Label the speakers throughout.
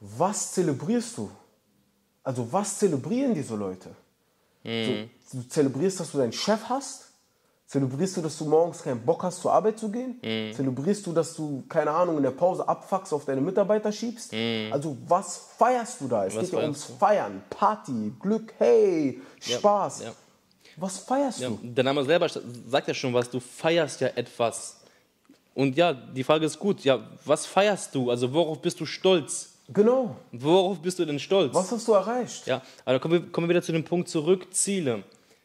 Speaker 1: was zelebrierst du? Also was zelebrieren diese Leute?
Speaker 2: Mhm.
Speaker 1: So, du zelebrierst, dass du deinen Chef hast? Zelebrierst du, dass du morgens keinen Bock hast, zur Arbeit zu gehen?
Speaker 2: Mhm.
Speaker 1: Zelebrierst du, dass du, keine Ahnung, in der Pause abfuckst, auf deine Mitarbeiter schiebst?
Speaker 2: Mhm.
Speaker 1: Also was feierst du da? Es
Speaker 2: Was
Speaker 1: geht ja ums
Speaker 2: feierst
Speaker 1: Feiern, Party, Glück, hey, Spaß.
Speaker 2: ja.
Speaker 1: Was feierst
Speaker 2: Ja,
Speaker 1: du?
Speaker 2: der Name selber sagt ja schon was, du feierst ja etwas. Und ja, die Frage ist gut, ja, was feierst du? Also worauf bist du stolz?
Speaker 1: Genau.
Speaker 2: Worauf bist du denn stolz?
Speaker 1: Was hast du erreicht?
Speaker 2: Ja, aber da kommen wir, kommen wir wieder zu dem Punkt zurück, Ziele.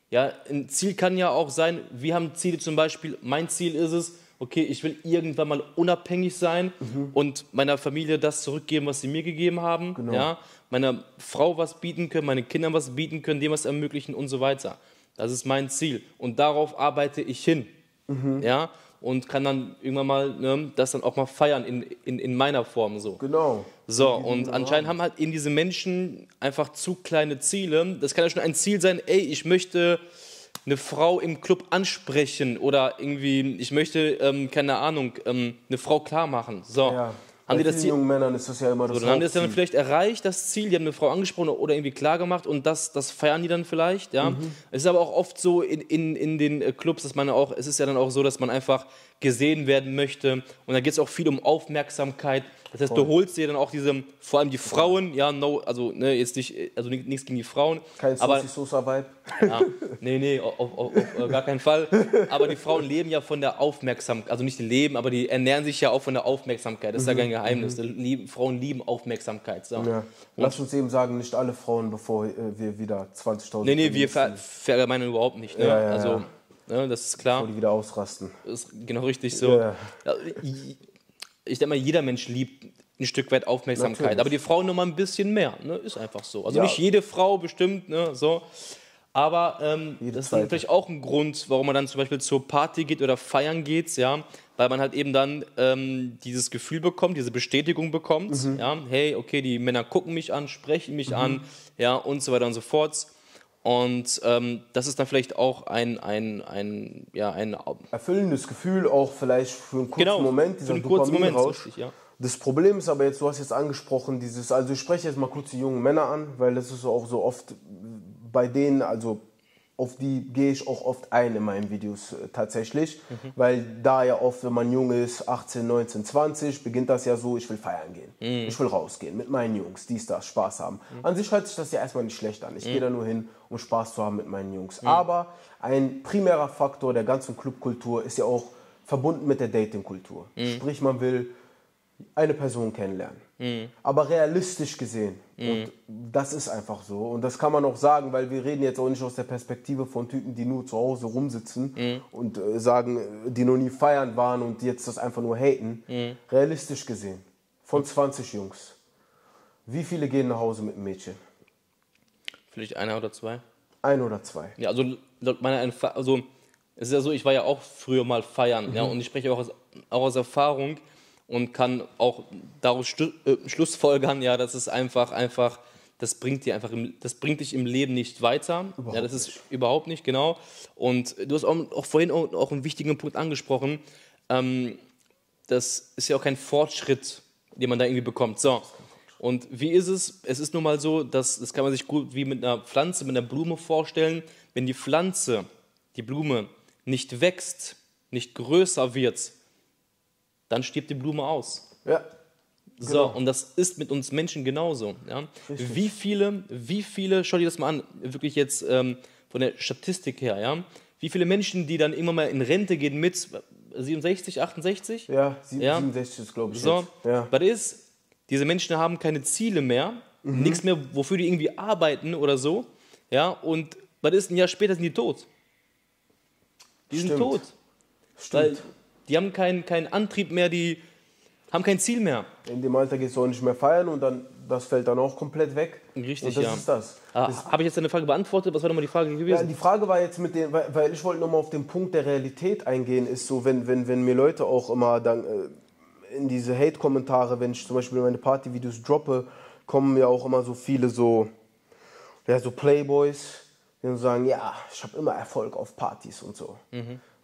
Speaker 2: Ja, ein Ziel kann ja auch sein, wir haben Ziele zum Beispiel, mein Ziel ist es, okay, ich will irgendwann mal unabhängig sein und meiner Familie das zurückgeben, was sie mir gegeben haben. Ja, meiner Frau was bieten können, meinen Kindern was bieten können, dem was ermöglichen und so weiter. Das ist mein Ziel und darauf arbeite ich hin. Ja, und kann dann irgendwann mal ne, das dann auch mal feiern in, in, in meiner Form so.
Speaker 1: Genau.
Speaker 2: So, und anscheinend haben halt eben diese Menschen einfach zu kleine Ziele. Das kann ja schon ein Ziel sein, ey, ich möchte eine Frau im Club ansprechen oder irgendwie, ich möchte, ähm, keine Ahnung, ähm, eine Frau klar machen. So,
Speaker 1: Ja.
Speaker 2: Haben
Speaker 1: Bei
Speaker 2: die das Ziel,
Speaker 1: jungen Männern ist das ja immer das
Speaker 2: so, dann haben die das dann vielleicht erreicht, das Ziel, die haben eine Frau angesprochen oder irgendwie klar gemacht und das, das feiern die dann vielleicht, ja.
Speaker 1: Mhm.
Speaker 2: Es ist aber auch oft so in, in, in den äh, Clubs, dass man auch, es ist ja dann auch so, dass man einfach gesehen werden möchte und da geht es auch viel um Aufmerksamkeit. Das heißt, du holst dir dann auch diese, vor allem die Frauen, ja, no, also ne, jetzt nicht, also ni- nichts gegen die Frauen,
Speaker 1: Kein
Speaker 2: aber
Speaker 1: Sosa Vibe.
Speaker 2: ja, nee, nee, auf, auf, auf, auf gar keinen Fall. Aber die Frauen leben ja von der Aufmerksamkeit, also nicht leben, aber die ernähren sich ja auch von der Aufmerksamkeit. Das ist ja kein Geheimnis. Die Lieben, Frauen lieben Aufmerksamkeit. So.
Speaker 1: Mhm. Ja. Lass uns eben sagen, nicht alle Frauen, bevor äh, wir wieder 20.000
Speaker 2: Nee, nee, wir ver verallgemeinern überhaupt nicht. Ne?
Speaker 1: Ja, ja,
Speaker 2: also, ne, das ist klar.
Speaker 1: bevor die wieder ausrasten.
Speaker 2: Das ist genau richtig so.
Speaker 1: Ja,
Speaker 2: ich denke mal, jeder Mensch liebt ein Stück weit Aufmerksamkeit.
Speaker 1: Natürlich.
Speaker 2: Aber die Frauen noch mal ein bisschen mehr. Ne? Ist einfach so. Also
Speaker 1: Ja.
Speaker 2: nicht jede Frau bestimmt, ne? so. Aber ähm, das ist
Speaker 1: zweite.
Speaker 2: vielleicht auch ein Grund, warum man dann zum Beispiel zur Party geht oder feiern geht, ja, weil man halt eben dann ähm, dieses Gefühl bekommt, diese Bestätigung bekommt,
Speaker 1: Mhm.
Speaker 2: ja, hey, okay, die Männer gucken mich an, sprechen mich an, ja, und so weiter und so fort. Und ähm, das ist dann vielleicht auch ein, ein, ein, ja, ein
Speaker 1: Erfüllendes Gefühl, auch vielleicht für einen kurzen
Speaker 2: genau,
Speaker 1: Moment,
Speaker 2: für
Speaker 1: dieser
Speaker 2: einen kurzen Moment, richtig, ja.
Speaker 1: Das Problem ist aber jetzt, du hast jetzt angesprochen, dieses, also ich spreche jetzt mal kurz die jungen Männer an, weil das ist auch so oft bei denen, also auf die gehe ich auch oft ein in meinen Videos äh, tatsächlich,
Speaker 2: Mhm.
Speaker 1: weil da ja oft, wenn man jung ist, 18, 19, 20, beginnt das ja so, ich will feiern gehen,
Speaker 2: Mhm.
Speaker 1: ich will rausgehen mit meinen Jungs, dies, das, Spaß haben. An sich hört sich das ja erstmal nicht schlecht an. Ich
Speaker 2: Mhm.
Speaker 1: gehe da nur hin, um Spaß zu haben mit meinen Jungs. Aber ein primärer Faktor der ganzen Clubkultur ist ja auch verbunden mit der Datingkultur.
Speaker 2: Mhm.
Speaker 1: Sprich, man will eine Person kennenlernen.
Speaker 2: Mhm.
Speaker 1: Aber realistisch gesehen. Und das ist einfach so. Und das kann man auch sagen, weil wir reden jetzt auch nicht aus der Perspektive von Typen, die nur zu Hause rumsitzen
Speaker 2: Mhm.
Speaker 1: und äh, sagen, die noch nie feiern waren und jetzt das einfach nur haten.
Speaker 2: Mhm.
Speaker 1: Realistisch gesehen, von 20 Jungs, wie viele gehen nach Hause mit einem Mädchen?
Speaker 2: Vielleicht einer oder zwei.
Speaker 1: Ein oder zwei.
Speaker 2: Ja, also Erfa- also es ist ja so, ich war ja auch früher mal feiern, ja, und ich spreche auch aus, auch aus Erfahrung und kann auch daraus äh, Schlussfolgern, ja, das ist einfach, einfach, das bringt dir einfach, im, das bringt dich im Leben nicht weiter. ja, das ist überhaupt nicht, genau. Und du hast auch, auch vorhin auch, auch einen wichtigen Punkt angesprochen. Ähm, das ist ja auch kein Fortschritt, den man da irgendwie bekommt. So. Und wie ist es? Es ist nun mal so, dass das kann man sich gut wie mit einer Pflanze, mit einer Blume vorstellen. Wenn die Pflanze, die Blume, nicht wächst, nicht größer wird, dann stirbt die Blume aus.
Speaker 1: Ja,
Speaker 2: So,
Speaker 1: Genau.
Speaker 2: und das ist mit uns Menschen genauso. Ja? Wie viele, wie viele, schau dir das mal an, wirklich jetzt ähm, von der Statistik her, ja? Wie viele Menschen, die dann immer mal in Rente gehen mit 67, 68?
Speaker 1: ja, sieb-
Speaker 2: Ja.
Speaker 1: 67 ist, glaube ich,
Speaker 2: So.
Speaker 1: Ja.
Speaker 2: was ist? Diese Menschen haben keine Ziele mehr,
Speaker 1: Mhm.
Speaker 2: nichts mehr, wofür die irgendwie arbeiten oder so. Ja, und was ist? Ein Jahr später sind die tot. Die sind
Speaker 1: Stimmt.
Speaker 2: tot. Weil
Speaker 1: Stimmt.
Speaker 2: Die haben keinen keinen Antrieb mehr, die haben kein Ziel mehr.
Speaker 1: In dem Alter gehst du auch nicht mehr feiern und dann das fällt dann auch komplett weg.
Speaker 2: Richtig,
Speaker 1: und das
Speaker 2: ja.
Speaker 1: ist das.
Speaker 2: Ah,
Speaker 1: das
Speaker 2: Habe ich jetzt deine Frage beantwortet? Was war nochmal die Frage
Speaker 1: Ja,
Speaker 2: gewesen?
Speaker 1: die Frage war jetzt mit dem, weil, weil ich wollte nochmal auf den Punkt der Realität eingehen, ist so, wenn, wenn, wenn mir Leute auch immer dann äh, in diese Hate-Kommentare, wenn ich zum Beispiel meine Party-Videos droppe, kommen mir auch immer so viele so, ja, so Playboys, die dann sagen, ja, ich habe immer Erfolg auf Partys und so.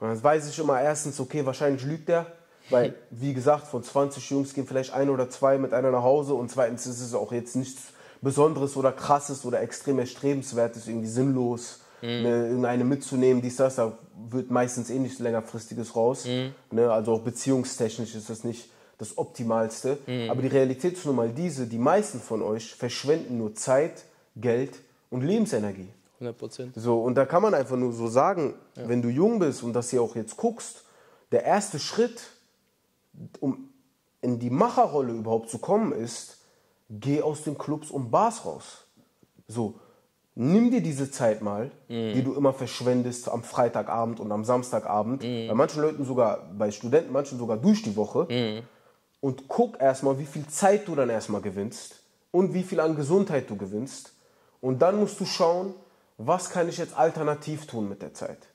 Speaker 1: Und dann weiß ich immer erstens, okay, wahrscheinlich lügt der, Weil, wie gesagt, von 20 Jungs gehen vielleicht ein oder zwei mit einer nach Hause und zweitens ist es auch jetzt nichts Besonderes oder Krasses oder extrem erstrebenswertes, irgendwie sinnlos, ne, irgendeine mitzunehmen, dies, das, da wird meistens eh nichts längerfristiges raus. Ne, also auch beziehungstechnisch ist das nicht das Optimalste. Aber die Realität ist nun mal diese, die meisten von euch verschwenden nur Zeit, Geld und Lebensenergie.
Speaker 2: 100 Prozent.
Speaker 1: So, und da kann man einfach nur so sagen, wenn du jung bist und das hier auch jetzt guckst, der erste Schritt, um in die Macherrolle überhaupt zu kommen, ist, geh aus den Clubs und Bars raus. So, nimm dir diese Zeit mal, die du immer verschwendest am Freitagabend und am Samstagabend, bei manchen Leuten sogar, bei Studenten, manchen sogar durch die Woche, und guck erstmal, wie viel Zeit du dann erstmal gewinnst und wie viel an Gesundheit du gewinnst. Und dann musst du schauen, was kann ich jetzt alternativ tun mit der Zeit.